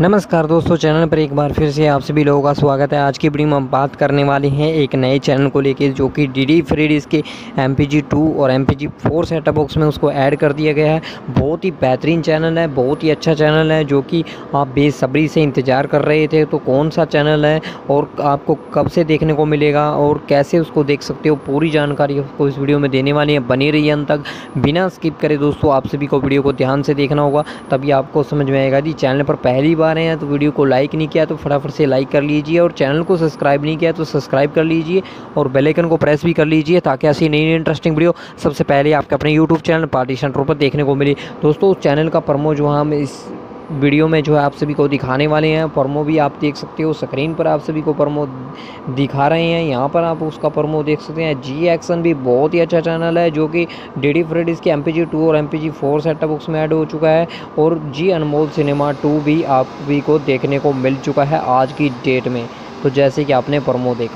नमस्कार दोस्तों, चैनल पर एक बार फिर से आप सभी लोगों का स्वागत है। आज की वीडियो में हम बात करने वाले हैं एक नए चैनल को लेके, जो कि डी डी फ्रीड इसके एम पी जी टू और M P G four setup box में उसको ऐड कर दिया गया है। बहुत ही बेहतरीन चैनल है, बहुत ही अच्छा चैनल है, जो कि आप बेसब्री से इंतज़ार कर रहे थे। तो कौन सा चैनल है और आपको कब से देखने को मिलेगा और कैसे उसको देख सकते हो, पूरी जानकारी आपको इस वीडियो में देने वाली है। बनी रही अंत तक, बिना स्किप करे दोस्तों, आप सभी को वीडियो को ध्यान से देखना होगा, तभी आपको समझ में आएगा जी। चैनल पर पहली बार हैं तो वीडियो को लाइक नहीं किया तो फटाफट से लाइक कर लीजिए और चैनल को सब्सक्राइब नहीं किया तो सब्सक्राइब कर लीजिए और बेल आइकन को प्रेस भी कर लीजिए ताकि ऐसी नई नई इंटरेस्टिंग वीडियो सबसे पहले आपके अपने यूट्यूब चैनल पार्टीशन पर देखने को मिली। दोस्तों, उस चैनल का प्रमो जो हम इस वीडियो में जो है आप सभी को दिखाने वाले हैं। प्रमो भी आप देख सकते हो, स्क्रीन पर आप सभी को प्रमो दिखा रहे हैं। यहाँ पर आप उसका प्रमो देख सकते हैं। जी एक्शन भी बहुत ही अच्छा चैनल है, जो कि डी डी फ्रेड इसके एम पी जी टू और M P G four setup box में ऐड हो चुका है और जी अनमोल सिनेमा टू भी आप सभी को देखने को मिल चुका है आज की डेट में। तो जैसे कि आपने प्रमो देखा।